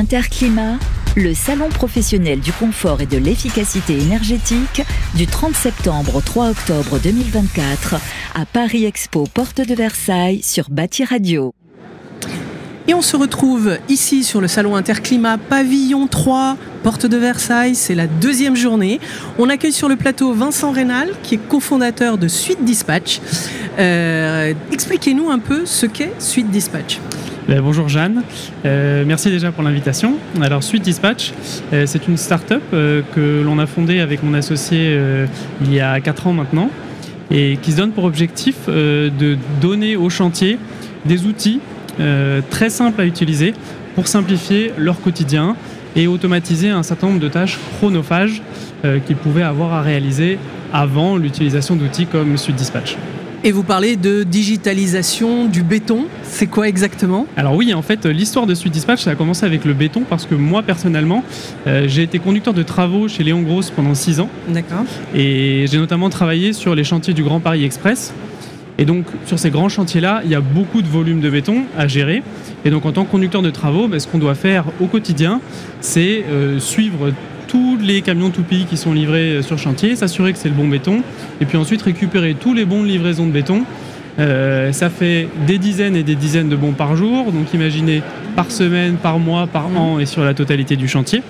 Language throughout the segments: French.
Interclimat, le salon professionnel du confort et de l'efficacité énergétique du 30 septembre au 3 octobre 2024 à Paris Expo Porte de Versailles sur Bâti Radio. Et on se retrouve ici sur le salon Interclimat Pavillon 3, Porte de Versailles. C'est la deuxième journée. On accueille sur le plateau Vincent Rénal, qui est cofondateur de Suite Dispatch. Euh, expliquez-nous un peu ce qu'est Suite Dispatch. Ben, bonjour Jeanne, euh, merci déjà pour l'invitation. Alors Suite Dispatch, euh, c'est une start-up que l'on a fondée avec mon associé il y a 4 ans maintenant et qui se donne pour objectif de donner aux chantiers des outils euh, très simples à utiliser pour simplifier leur quotidien et automatiser un certain nombre de tâches chronophages euh, qu'ils pouvaient avoir à réaliser avant l'utilisation d'outils comme Dispatch. Et vous parlez de digitalisation du béton, c'est quoi exactement? Alors oui, en fait, l'histoire de Dispatch, ça a commencé avec le béton parce que moi, personnellement, euh, j'ai été conducteur de travaux chez Léon Grosse pendant 6 ans. D'accord. Et j'ai notamment travaillé sur les chantiers du Grand Paris Express. Et donc, sur ces grands chantiers-là, il y a beaucoup de volume de béton à gérer. Et donc, en tant que conducteur de travaux, ben, ce qu'on doit faire au quotidien, c'est euh, suivre tous les camions Toupie qui sont livrés euh, sur chantier, s'assurer que c'est le bon béton, et puis ensuite récupérer tous les bons de livraison de béton. Euh, ça fait des dizaines et des dizaines de bons par jour, donc imaginez par semaine, par mois, par an et sur la totalité du chantier.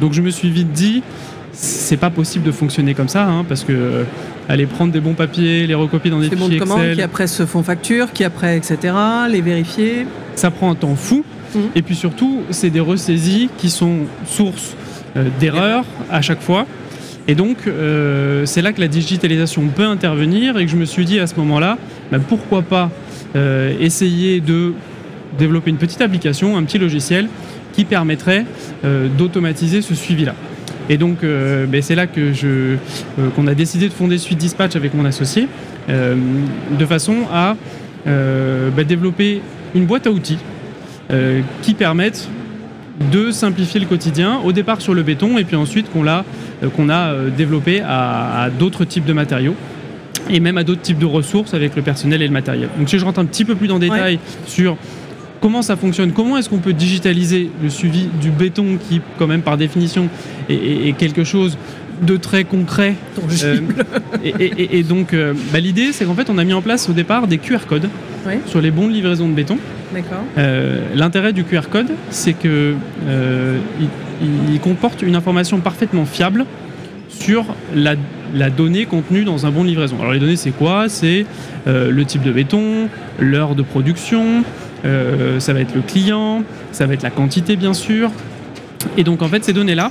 donc je me suis vite dit, c'est pas possible de fonctionner comme ça, hein, parce que euh, aller prendre des bons papiers, les recopier dans des fichiers Excel, qui après se font facture, qui après etc. Les vérifier. Ça prend un temps fou. Mmh. Et puis surtout, c'est des ressaisies qui sont source euh, d'erreurs à chaque fois. Et donc, euh, c'est là que la digitalisation peut intervenir et que je me suis dit à ce moment-là, bah, pourquoi pas essayer de développer une petite application, un petit logiciel qui permettrait d'automatiser ce suivi-là. Et donc, euh, ben, c'est là que euh, qu'on a décidé de fonder Suite Dispatch avec mon associé, euh, de façon à ben, développer une boîte à outils qui permettent de simplifier le quotidien, au départ sur le béton, et puis ensuite qu'on, l'a, qu'on a développé à, d'autres types de matériaux et même à d'autres types de ressources avec le personnel et le matériel. Donc si je rentre un petit peu plus dans le détail sur comment ça fonctionne, comment est-ce qu'on peut digitaliser le suivi du béton qui, quand même par définition, est, quelque chose de très concret. Euh, et, donc, euh, bah, l'idée, c'est qu'en fait, on a mis en place au départ des QR codes sur les bons de livraison de béton. Euh, l'intérêt du QR code, c'est que il, comporte une information parfaitement fiable sur la, donnée contenue dans un bon livraison. Alors les données, c'est quoi? C'est le type de béton, l'heure de production, euh, ça va être le client, ça va être la quantité bien sûr. Et donc en fait ces données-là,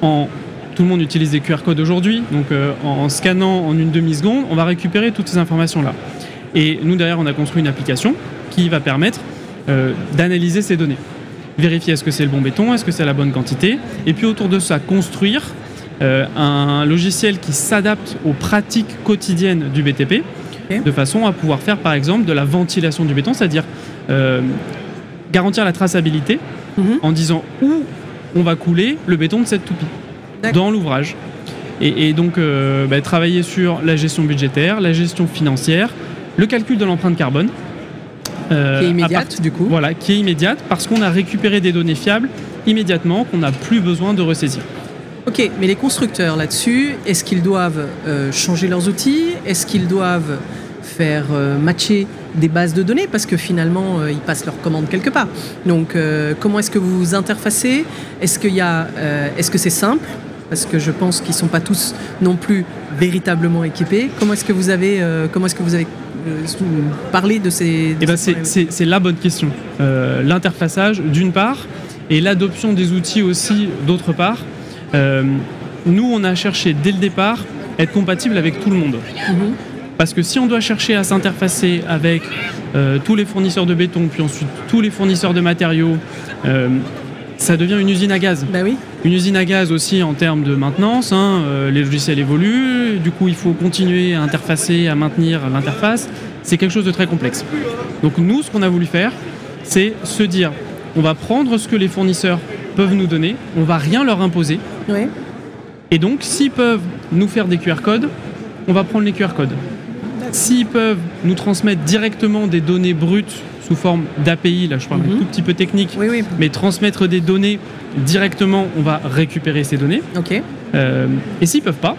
tout le monde utilise des QR codes aujourd'hui, donc euh, en, scannant en une demi-seconde, on va récupérer toutes ces informations-là. Et nous derrière, on a construit une application qui va permettre euh, d'analyser ces données. Vérifier est-ce que c'est le bon béton, est-ce que c'est la bonne quantité, et puis autour de ça, construire un logiciel qui s'adapte aux pratiques quotidiennes du BTP, de façon à pouvoir faire par exemple de la ventilation du béton, c'est-à-dire euh, garantir la traçabilité mhm. en disant où on va couler le béton de cette toupie dans l'ouvrage. Et, donc euh, bah, travailler sur la gestion budgétaire, la gestion financière, le calcul de l'empreinte carbone. Euh, qui est immédiate du coup. Voilà, qui est immédiate parce qu'on a récupéré des données fiables immédiatement qu'on n'a plus besoin de ressaisir. Ok, mais les constructeurs là-dessus, est-ce qu'ils doivent changer leurs outils? Est-ce qu'ils doivent faire matcher des bases de données? Parce que finalement euh, ils passent leurs commandes quelque part. Donc euh, comment est-ce que vous vous interfacez? Est-ce qu'il y a, euh, est-ce que c'est simple? Parce que je pense qu'ils sont pas tous non plus véritablement équipés. Comment est-ce que vous avez, comment est-ce que vous avez parlé de ces, eh ben, c'est, la bonne question. l'interfaçage d'une part et l'adoption des outils aussi d'autre part. nous on a cherché dès le départ être compatible avec tout le monde. Mhm. Parce que si on doit chercher à s'interfacer avec euh, tous les fournisseurs de béton, puis ensuite tous les fournisseurs de matériaux, euh, ça devient une usine à gaz. Bah oui. Une usine à gaz aussi en termes de maintenance. Hein, euh, les logiciels évoluent, du coup il faut continuer à interfacer, à maintenir l'interface. C'est quelque chose de très complexe. Donc nous, ce qu'on a voulu faire, c'est se dire, on va prendre ce que les fournisseurs peuvent nous donner, on va rien leur imposer. Et donc, s'ils peuvent nous faire des QR codes, on va prendre les QR codes. S'ils peuvent nous transmettre directement des données brutes sous forme d'API, là je parle un mhm. tout petit peu technique, mais transmettre des données directement, on va récupérer ces données. Euh, et s'ils peuvent pas,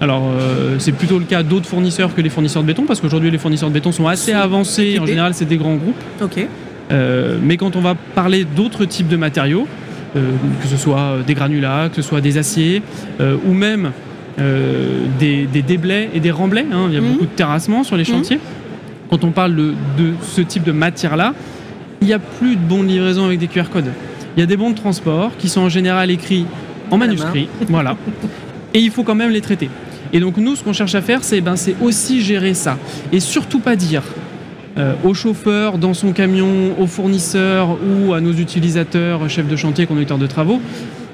alors euh, c'est plutôt le cas d'autres fournisseurs que les fournisseurs de béton, parce qu'aujourd'hui les fournisseurs de béton sont assez avancés, en général c'est des grands groupes. Euh, mais quand on va parler d'autres types de matériaux, que ce soit des granulats, que ce soit des aciers, ou même des, déblais et des remblais, hein, il y a mhm. beaucoup de terrassements sur les mhm. chantiers quand on parle de, ce type de matière-là, il n'y a plus de bons de livraison avec des QR codes. Il y a des bons de transport qui sont en général écrits en manuscrit, voilà. Et il faut quand même les traiter. Et donc nous, ce qu'on cherche à faire, c'est ben, aussi gérer ça. Et surtout pas dire euh, au chauffeur, dans son camion, aux fournisseurs ou à nos utilisateurs, chefs de chantier, conducteurs de travaux,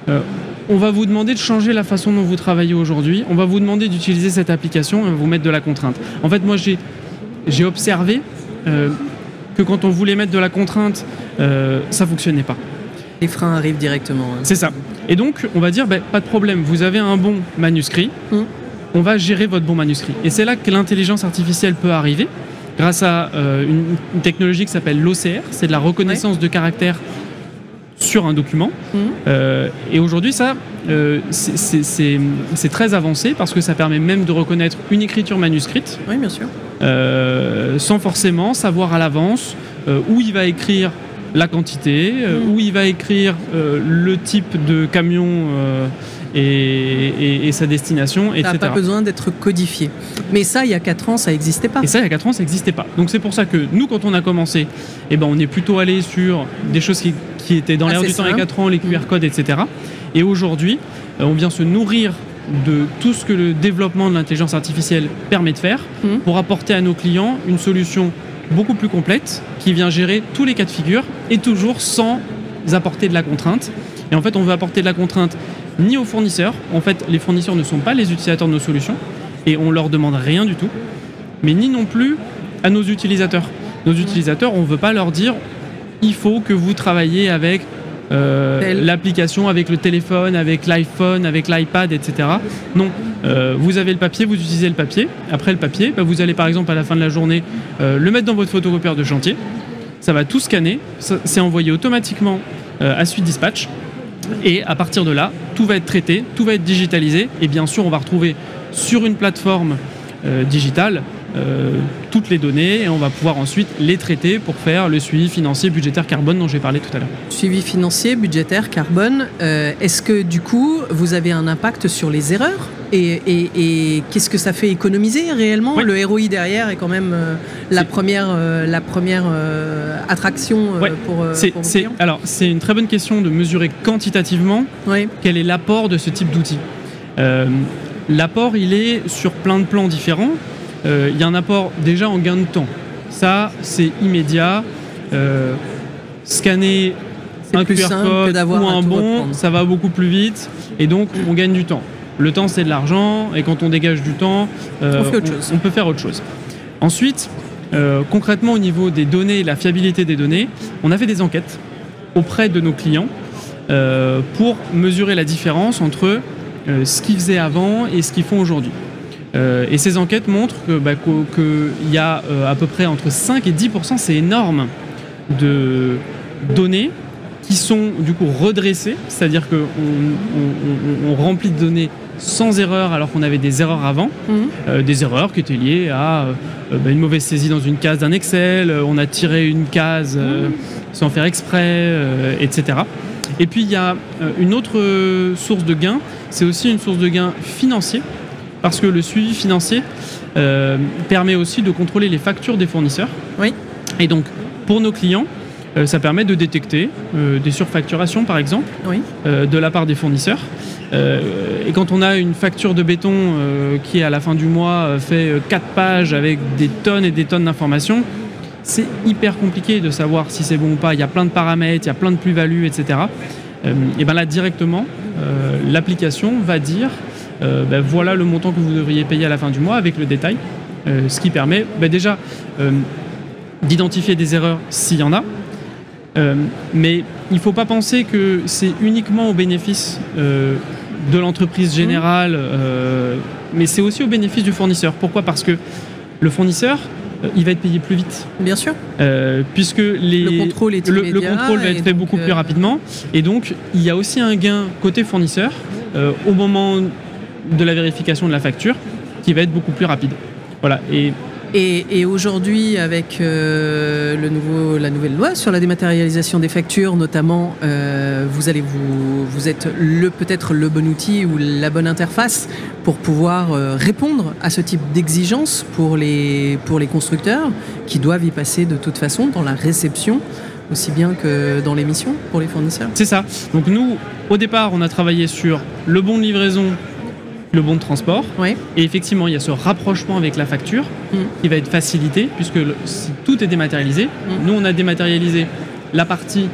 euh, on va vous demander de changer la façon dont vous travaillez aujourd'hui, on va vous demander d'utiliser cette application et on va vous mettre de la contrainte. En fait, moi, j'ai j'ai observé euh, que quand on voulait mettre de la contrainte, euh, ça fonctionnait pas. Les freins arrivent directement. Hein. C'est ça. Et donc, on va dire, ben, pas de problème, vous avez un bon manuscrit, hum. on va gérer votre bon manuscrit. Et c'est là que l'intelligence artificielle peut arriver, grâce à euh, une, technologie qui s'appelle l'OCR, c'est de la reconnaissance de caractère sur un document. Hum. et aujourd'hui, ça, c'est très avancé parce que ça permet même de reconnaître une écriture manuscrite. Oui, bien sûr. Euh, sans forcément savoir à l'avance euh, où il va écrire la quantité, euh, mm. où il va écrire le type de camion et, sa destination, etc. Ça n'a pas besoin d'être codifié. Mais ça, il y a 4 ans, ça n'existait pas. Et ça, il y a 4 ans, ça n'existait pas. Donc c'est pour ça que nous, quand on a commencé, eh ben, on est plutôt allé sur des choses qui, étaient dans l'air du temps il y a 4 ans, les QR mm. codes, etc. Et aujourd'hui, on vient se nourrir de tout ce que le développement de l'intelligence artificielle permet de faire mhm. pour apporter à nos clients une solution beaucoup plus complète qui vient gérer tous les cas de figure et toujours sans apporter de la contrainte. Et en fait, on veut apporter de la contrainte ni aux fournisseurs. En fait, les fournisseurs ne sont pas les utilisateurs de nos solutions et on leur demande rien du tout, mais ni non plus à nos utilisateurs. Nos utilisateurs, on ne veut pas leur dire il faut que vous travaillez avec euh, l'application avec le téléphone, avec l'iPhone, avec l'iPad, etc. Non, euh, vous avez le papier, vous utilisez le papier. Après le papier, bah, vous allez par exemple à la fin de la journée euh, le mettre dans votre photocopieur de chantier. Ça va tout scanner, c'est envoyé automatiquement à Suite Dispatch. Et à partir de là, tout va être traité, tout va être digitalisé. Et bien sûr, on va retrouver sur une plateforme digitale euh, toutes les données et on va pouvoir ensuite les traiter pour faire le suivi financier, budgétaire, carbone dont j'ai parlé tout à l'heure. Suivi financier, budgétaire, carbone, euh, est-ce que du coup vous avez un impact sur les erreurs? Et, qu'est-ce que ça fait économiser réellement Le ROI derrière est quand même euh, la, première, la première attraction pour, Alors c'est une très bonne question de mesurer quantitativement quel est l'apport de ce type d'outil. L'apport, il est sur plein de plans différents. Euh, il y a un apport déjà en gain de temps. Ça, c'est immédiat. Euh, scanner un QR code ou un bon, ça va beaucoup plus vite et donc on gagne du temps. Le temps, c'est de l'argent et quand on dégage du temps, euh, on, peut faire autre chose. Ensuite, concrètement au niveau des données et la fiabilité des données, on a fait des enquêtes auprès de nos clients pour mesurer la différence entre ce qu'ils faisaient avant et ce qu'ils font aujourd'hui. Euh, et ces enquêtes montrent qu'il bah, y a euh, à peu près entre 5 et 10% c'est énorme, de données qui sont du coup redressées, c'est-à-dire qu'on on, remplit de données sans erreur alors qu'on avait des erreurs avant, mhm. euh, des erreurs qui étaient liées à bah, une mauvaise saisie dans une case d'un Excel, on a tiré une case mhm. sans faire exprès, etc. Et puis il y a une autre source de gain, c'est aussi une source de gain financier parce que le suivi financier euh, permet aussi de contrôler les factures des fournisseurs. Oui. Et donc, pour nos clients, euh, ça permet de détecter euh, des surfacturations, par exemple, de la part des fournisseurs. Et quand on a une facture de béton qui, à la fin du mois, fait 4 pages avec des tonnes et des tonnes d'informations, c'est hyper compliqué de savoir si c'est bon ou pas. Il y a plein de paramètres, il y a plein de plus-values, etc. et bien là, directement, l'application va dire euh, ben, voilà le montant que vous devriez payer à la fin du mois avec le détail, euh, ce qui permet ben, déjà euh, d'identifier des erreurs s'il y en a, mais il ne faut pas penser que c'est uniquement au bénéfice de l'entreprise générale, mais c'est aussi au bénéfice du fournisseur. Pourquoi? Parce que le fournisseur, il va être payé plus vite. Bien sûr. puisque les, le contrôle, le, contrôle va être fait beaucoup plus rapidement. Et donc, il y a aussi un gain côté fournisseur au moment de la vérification de la facture qui va être beaucoup plus rapide. Voilà. Et et, aujourd'hui, avec euh, le nouveau, la nouvelle loi sur la dématérialisation des factures, notamment, euh, vous allez vous, vous êtes le peut-être le bon outil ou la bonne interface pour pouvoir euh, répondre à ce type d'exigence pour les pour les constructeurs qui doivent y passer de toute façon dans la réception aussi bien que dans l'émission pour les fournisseurs. C'est ça. Donc nous, au départ, on a travaillé sur le bon de livraison le bon de transport. Et effectivement, il y a ce rapprochement avec la facture mm. qui va être facilité, puisque si tout est dématérialisé, mm. nous on a dématérialisé la partie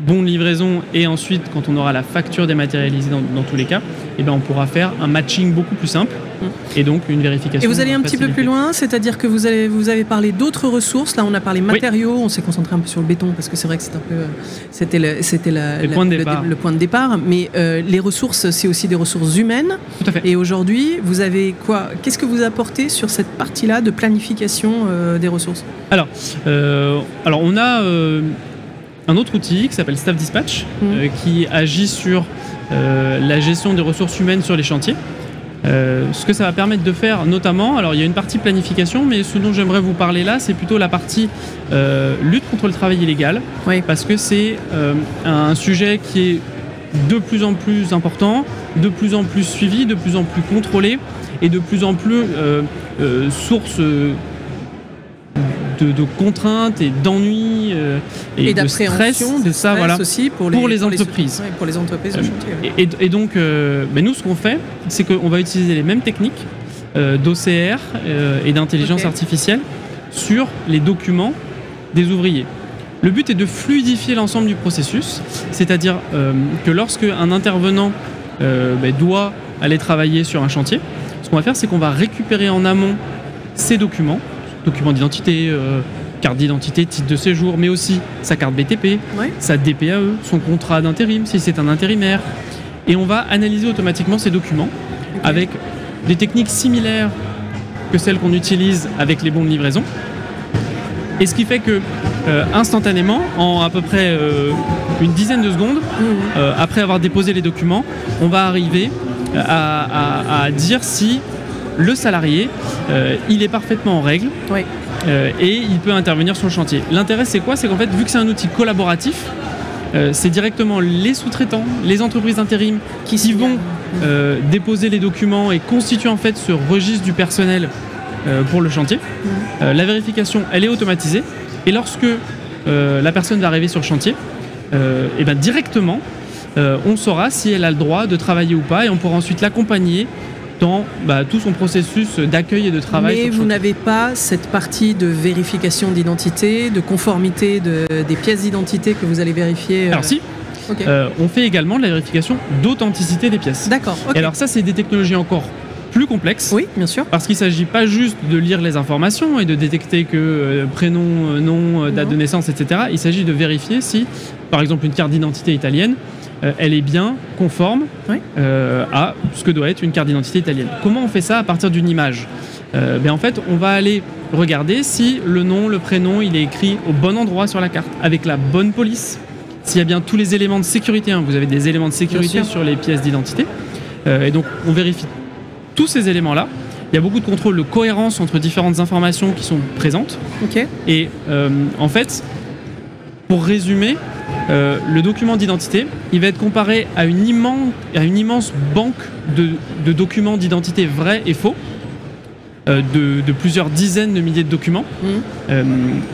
bon livraison et ensuite quand on aura la facture dématérialisée dans, tous les cas, eh ben, on pourra faire un matching beaucoup plus simple et donc une vérification. Et vous allez un petit peu plus loin, c'est-à-dire que vous, allez, vous avez parlé d'autres ressources. Là, on a parlé matériaux, on s'est concentré un peu sur le béton parce que c'est vrai que c'est un peu, c'était le, c'était le, point de départ. Mais euh, les ressources, c'est aussi des ressources humaines. Tout à fait. Et aujourd'hui, vous avez quoi Qu'est-ce que vous apportez sur cette partie-là de planification euh, des ressources? Alors, euh, alors on a un autre outil qui s'appelle Staff Dispatch, mmh. euh, qui agit sur euh, la gestion des ressources humaines sur les chantiers. Euh, ce que ça va permettre de faire notamment, alors il y a une partie planification, mais ce dont j'aimerais vous parler là, c'est plutôt la partie lutte contre le travail illégal, parce que c'est un sujet qui est de plus en plus important, de plus en plus suivi, de plus en plus contrôlé et de plus en plus source de, contraintes et d'ennuis euh, et, de stress, de ça, voilà, aussi pour les, pour les entreprises. pour les entreprises euh, et, donc, euh, ben nous, ce qu'on fait, c'est qu'on va utiliser les mêmes techniques d'OCR et d'intelligence artificielle sur les documents des ouvriers. Le but est de fluidifier l'ensemble du processus, c'est-à-dire que lorsque un intervenant ben, doit aller travailler sur un chantier, ce qu'on va faire, c'est qu'on va récupérer en amont ces documents document d'identité, euh, carte d'identité, titre de séjour, mais aussi sa carte BTP, sa DPAE, son contrat d'intérim si c'est un intérimaire. Et on va analyser automatiquement ces documents avec des techniques similaires que celles qu'on utilise avec les bons de livraison. Et ce qui fait que euh, instantanément, en à peu près euh, une dizaine de secondes, mmh. après avoir déposé les documents, on va arriver à dire si le salarié, euh, il est parfaitement en règle. Euh, et il peut intervenir sur le chantier. L'intérêt, c'est quoi? C'est qu'en fait, vu que c'est un outil collaboratif, euh, c'est directement les sous-traitants, les entreprises d'intérim qui vont déposer les documents et constituer en fait ce registre du personnel pour le chantier. Mmh. la vérification, elle est automatisée. Et lorsque la personne va arriver sur le chantier, et ben directement, on saura si elle a le droit de travailler ou pas et on pourra ensuite l'accompagner dans bah, tout son processus d'accueil et de travail. Mais vous n'avez pas cette partie de vérification d'identité, de conformité des pièces d'identité que vous allez vérifier euh, Alors si, euh, on fait également de la vérification d'authenticité des pièces. D'accord. Et alors ça, c'est des technologies encore plus complexes. Oui, bien sûr. Parce qu'il ne s'agit pas juste de lire les informations et de détecter que euh, prénom, nom, date de naissance, etc. Il s'agit de vérifier si, par exemple, une carte d'identité italienne euh, elle est bien conforme euh, à ce que doit être une carte d'identité italienne. Comment on fait ça à partir d'une image euh, ben En fait, on va aller regarder si le nom, le prénom, il est écrit au bon endroit sur la carte, avec la bonne police, s'il y a bien tous les éléments de sécurité. Hein. vous avez des éléments de sécurité sur les pièces d'identité. et donc, on vérifie tous ces éléments-là. Il y a beaucoup de contrôles de cohérence entre différentes informations qui sont présentes. Et en fait, pour résumer, euh, le document d'identité, il va être comparé à une immense, à une immense banque de, documents d'identité vrais et faux, euh, de, plusieurs dizaines de milliers de documents. Mmh. Euh,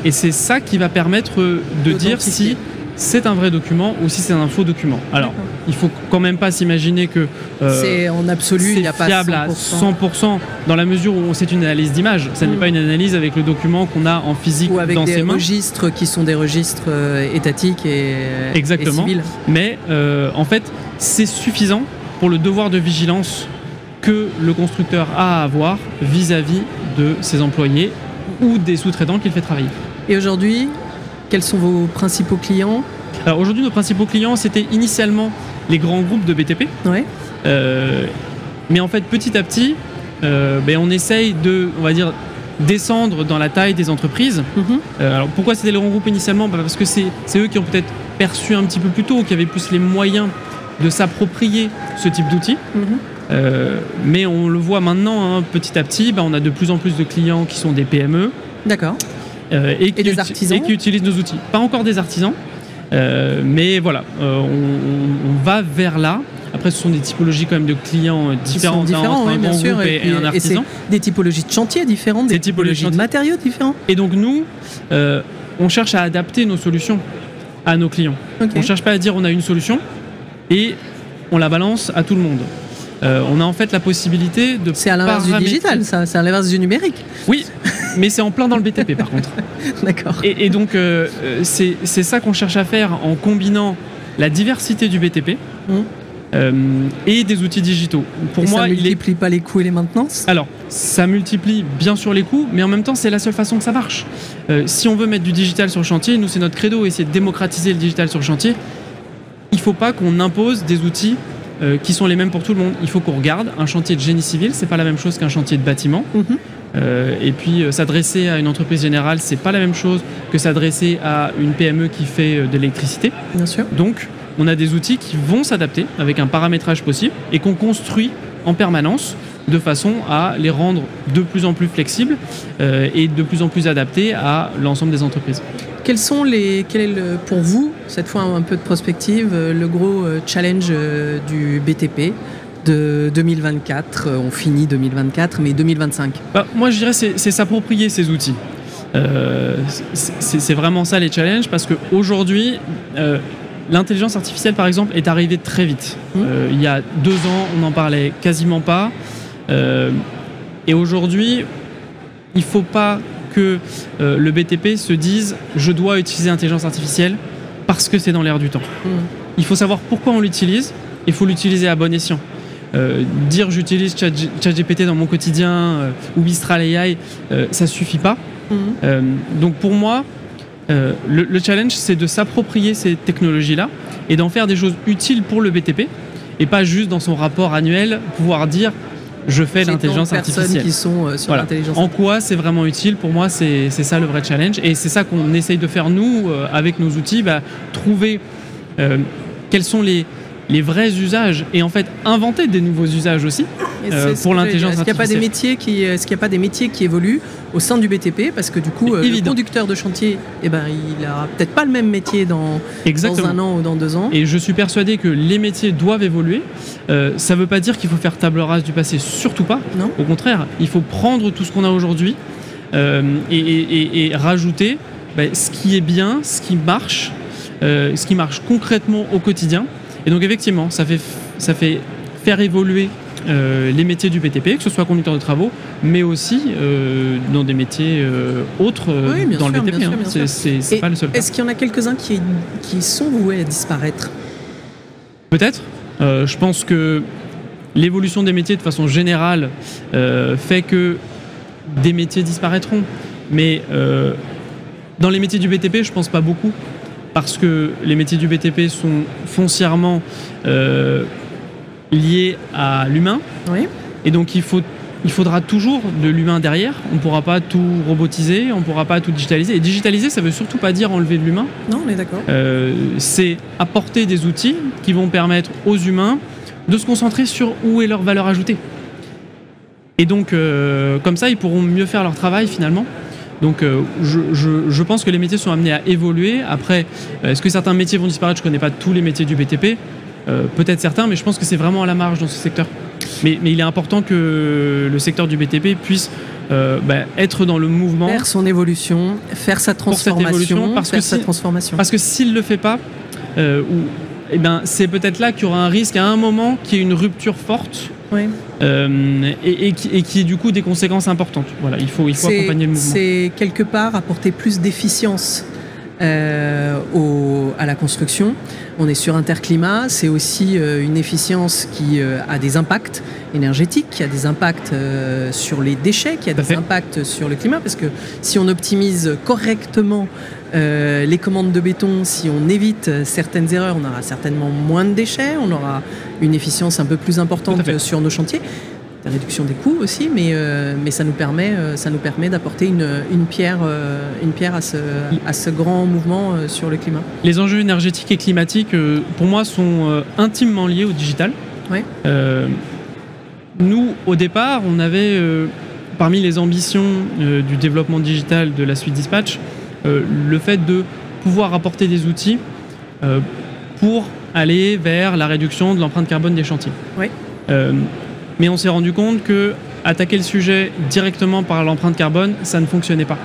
et c'est ça qui va permettre de dire si c'est un vrai document ou si c'est un faux document. Alors, il faut quand même pas s'imaginer que euh, c'est en absolu, il fiable à 100% dans la mesure où c'est une analyse d'image. Ça n'est mm. pas une analyse avec le document qu'on a en physique ou avec dans des ses mains. registres qui sont des registres euh, étatiques et exactement. civils. Mais euh, en fait, c'est suffisant pour le devoir de vigilance que le constructeur a à avoir vis-à-vis de ses employés ou des sous-traitants qu'il fait travailler. Et aujourd'hui, quels sont vos principaux clients Alors aujourd'hui, nos principaux clients, c'était initialement les grands groupes de BTP. Ouais. Euh, mais en fait, petit à petit, euh, ben, on essaye de, on va dire, descendre dans la taille des entreprises. Mhm. alors pourquoi c'était les grands groupes initialement? Bah, Parce que c'est eux qui ont peut-être perçu un petit peu plus tôt, qui avaient plus les moyens de s'approprier ce type d'outils. Mhm. mais on le voit maintenant, hein, petit à petit, bah, on a de plus en plus de clients qui sont des PME. D'accord. Et, qui des artisans. et qui utilisent nos outils. Pas encore des artisans, euh, mais voilà, euh, on, va vers là. Après, ce sont des typologies quand même de clients différents, différents bien sûr, et, un artisan. des typologies de chantiers différentes, des, typologies, de matériaux différents. Et donc nous, euh, on cherche à adapter nos solutions à nos clients. On ne cherche pas à dire on a une solution et on la balance à tout le monde. on a en fait la possibilité de. C'est à l'inverse du digital, ça. C'est à l'inverse du numérique. Oui, mais c'est en plein dans le BTP par contre. D'accord. Et, donc euh, euh, c'est ça qu'on cherche à faire en combinant la diversité du BTP. Mmh. Euh, et des outils digitaux. Pour moi, ça multiplie pas les coûts et les maintenances? Alors, ça multiplie bien sûr les coûts, mais en même temps, c'est la seule façon que ça marche. si on veut mettre du digital sur le chantier, nous, c'est notre credo, essayer de démocratiser le digital sur le chantier. Il ne faut pas qu'on impose des outils qui sont les mêmes pour tout le monde. Il faut qu'on regarde un chantier de génie civil, c'est pas la même chose qu'un chantier de bâtiment. Mmh. Euh, et puis euh, s'adresser à une entreprise générale, c'est pas la même chose que s'adresser à une PME qui fait euh, de l'électricité. Bien sûr. Donc, on a des outils qui vont s'adapter avec un paramétrage possible et qu'on construit en permanence de façon à les rendre de plus en plus flexibles et de plus en plus adaptés à l'ensemble des entreprises. Quels sont les, quel est pour vous, cette fois un peu de prospective, le gros challenge du BTP de 2024 On finit 2024, mais 2025 bah, Moi, je dirais c'est s'approprier ces outils. Euh, c'est vraiment ça les challenges parce qu'aujourd'hui, euh, l'intelligence artificielle, par exemple, est arrivée très vite. Mmh. Euh, il y a deux ans, on n'en parlait quasiment pas. et aujourd'hui, il ne faut pas que le BTP se dise je dois utiliser l'intelligence artificielle parce que c'est dans l'air du temps. Mmh. Il faut savoir pourquoi on l'utilise, il faut l'utiliser à bon escient. Euh, dire j'utilise ChatGPT dans mon quotidien euh, ou Mistral AI, euh, ça suffit pas. Mhm. donc pour moi, le, challenge, c'est de s'approprier ces technologies-là et d'en faire des choses utiles pour le BTP et pas juste dans son rapport annuel pouvoir dire je fais l'intelligence artificielle. qui sont sur l'intelligence En quoi c'est vraiment utile? Pour moi, c'est ça le vrai challenge. Et c'est ça qu'on essaye de faire, nous, avec nos outils, bah, trouver quels sont les, les vrais usages et en fait inventer des nouveaux usages aussi euh, pour l'intelligence artificielle. Est-ce qu'il n'y a pas des métiers qui, est-ce qu'il a pas des métiers qui évoluent au sein du BTP parce que du coup euh, le conducteur de chantier, eh ben il a peut-être pas le même métier dans, dans, un an ou dans deux ans. Et je suis persuadé que les métiers doivent évoluer. Euh, ça ne veut pas dire qu'il faut faire table rase du passé, surtout pas. Non. Au contraire, il faut prendre tout ce qu'on a aujourd'hui et, rajouter ben, ce qui est bien, ce qui marche, ce qui marche concrètement au quotidien et donc effectivement, ça fait, ça fait faire évoluer euh, les métiers du BTP, que ce soit conducteur de travaux, mais aussi euh, dans des métiers euh, autres dans le BTP. Hein. C'est pas le seul. Est-ce qu'il y en a quelques-uns qui, qui sont voués à disparaître? Peut-être. je pense que l'évolution des métiers de façon générale fait que des métiers disparaîtront. Mais dans les métiers du BTP, je pense pas beaucoup parce que les métiers du BTP sont foncièrement euh, liés à l'humain. Et donc il, faut, il faudra toujours de l'humain derrière. On ne pourra pas tout robotiser, on ne pourra pas tout digitaliser. Et digitaliser, ça ne veut surtout pas dire enlever de l'humain. Non, on est d'accord. Euh, c'est apporter des outils qui vont permettre aux humains de se concentrer sur où est leur valeur ajoutée. Et donc, euh, comme ça, ils pourront mieux faire leur travail finalement. Donc euh, je, pense que les métiers sont amenés à évoluer. Après, euh, est-ce que certains métiers vont disparaître? Je ne connais pas tous les métiers du BTP. Euh, peut-être certains, mais je pense que c'est vraiment à la marge dans ce secteur. Mais, il est important que le secteur du BTP puisse bah, être dans le mouvement. Faire son évolution, faire sa transformation. parce, que sa transformation. parce que s'il ne le fait pas, eh ben, c'est peut-être là qu'il y aura un risque à un moment qu'il y ait une rupture forte euh, et, qui, et, qui, du coup des conséquences importantes. Voilà, il faut, il faut accompagner le mouvement. C'est quelque part apporter plus d'efficience euh, à la construction. On est sur Interclimat, c'est aussi euh, une efficience qui a des impacts énergétiques, qui a des impacts sur les déchets, qui a des impacts sur le climat, parce que si on optimise correctement les commandes de béton, si on évite certaines erreurs, on aura certainement moins de déchets, on aura une efficience un peu plus importante sur nos chantiers. La réduction des coûts aussi, mais, euh, mais ça nous permet, euh, ça nous permet d'apporter une, une, pierre, euh, une pierre à, ce, à ce grand mouvement sur le climat. Les enjeux énergétiques et climatiques, pour moi, sont intimement liés au digital. Ouais. nous, au départ, on avait, parmi les ambitions du développement digital de la suite Dispatch, le fait de pouvoir apporter des outils pour aller vers la réduction de l'empreinte carbone des chantiers. Ouais. Mais on s'est rendu compte que attaquer le sujet directement par l'empreinte carbone, ça ne fonctionnait pas.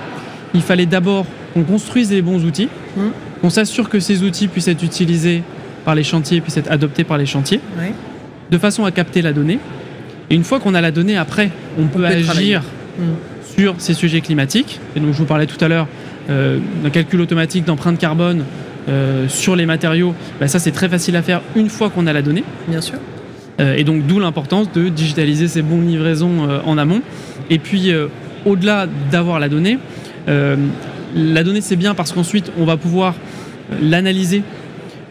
Il fallait d'abord qu'on construise les bons outils, mmh. qu'on s'assure que ces outils puissent être utilisés par les chantiers, puissent être adoptés par les chantiers, de façon à capter la donnée. Et une fois qu'on a la donnée, après, on, peut, agir mmh. sur ces sujets climatiques. Et donc, je vous parlais tout à l'heure euh, d'un calcul automatique d'empreinte carbone euh, sur les matériaux. Ben, ça, c'est très facile à faire une fois qu'on a la donnée. Bien sûr. Euh, et donc d'où l'importance de digitaliser ces bons livraisons euh, en amont. Et puis euh, au-delà d'avoir la donnée, la donnée c'est bien parce qu'ensuite on va pouvoir l'analyser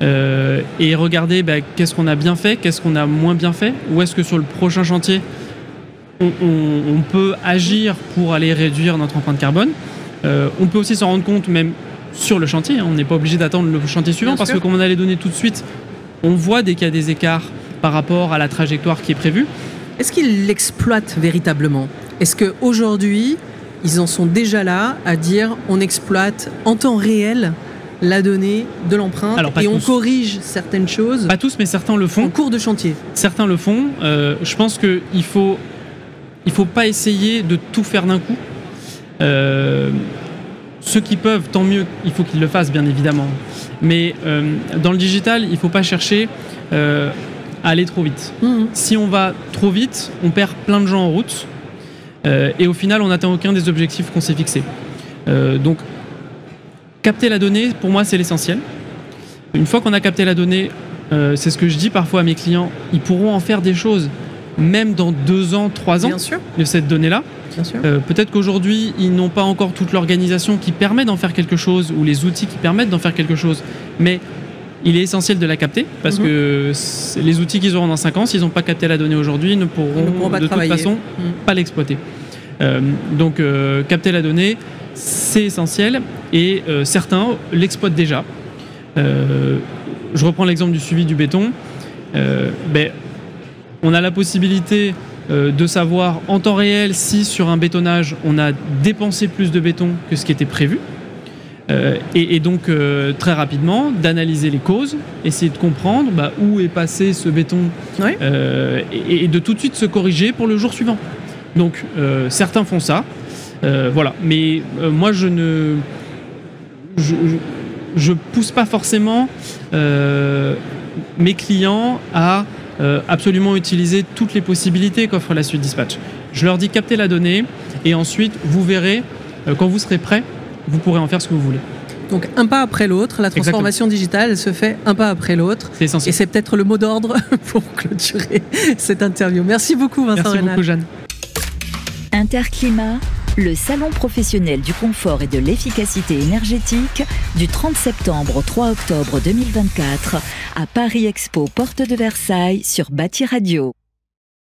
et regarder bah, qu'est-ce qu'on a bien fait, qu'est-ce qu'on a moins bien fait, ou est-ce que sur le prochain chantier on, peut agir pour aller réduire notre empreinte carbone. on peut aussi s'en rendre compte même sur le chantier, hein. on n'est pas obligé d'attendre le chantier suivant parce que comme on a les données tout de suite, on voit dès qu'il y a des écarts par rapport à la trajectoire qui est prévue. Est-ce qu'ils l'exploitent véritablement? Est-ce qu'aujourd'hui, ils en sont déjà là à dire on exploite en temps réel la donnée de l'empreinte et on corrige certaines choses? Pas tous, mais certains le font. En cours de chantier. Certains le font. Euh, je pense qu'il faut, il faut pas essayer de tout faire d'un coup. Euh, ceux qui peuvent, tant mieux, il faut qu'ils le fassent, bien évidemment. Mais euh, dans le digital, il ne faut pas chercher aller trop vite. Mhm. Si on va trop vite, on perd plein de gens en route. Euh, et au final, on n'atteint aucun des objectifs qu'on s'est fixés. Euh, donc, capter la donnée, pour moi, c'est l'essentiel. Une fois qu'on a capté la donnée, euh, c'est ce que je dis parfois à mes clients, ils pourront en faire des choses, même dans deux ans, trois ans, de cette donnée-là. Peut-être qu'aujourd'hui, ils n'ont pas encore toute l'organisation qui permet d'en faire quelque chose, ou les outils qui permettent d'en faire quelque chose. Mais il est essentiel de la capter parce mhm. que les outils qu'ils auront dans 5 ans, s'ils n'ont pas capté la donnée aujourd'hui, ne pourront, de toute façon mhm. pas l'exploiter. Euh, donc euh, capter la donnée, c'est essentiel et euh, certains l'exploitent déjà. je reprends l'exemple du suivi du béton. Ben, on a la possibilité de savoir en temps réel si sur un bétonnage on a dépensé plus de béton que ce qui était prévu. Euh, et, donc euh, très rapidement d'analyser les causes, essayer de comprendre bah, où est passé ce béton euh, et, de tout de suite se corriger pour le jour suivant. Donc certains font ça, voilà. Mais moi je ne je, je, pousse pas forcément mes clients à absolument utiliser toutes les possibilités qu'offre la suite dispatch. Je leur dis capter la donnée et ensuite vous verrez quand vous serez prêt vous pourrez en faire ce que vous voulez. Donc un pas après l'autre, la transformation digitale se fait un pas après l'autre. C'est essentiel. Et c'est peut-être le mot d'ordre pour clôturer cette interview. Merci beaucoup Vincent Merci beaucoup Jeanne. Interclimat, le salon professionnel du confort et de l'efficacité énergétique du 30 septembre au 3 octobre 2024 à Paris Expo Porte de Versailles sur Bâti Radio.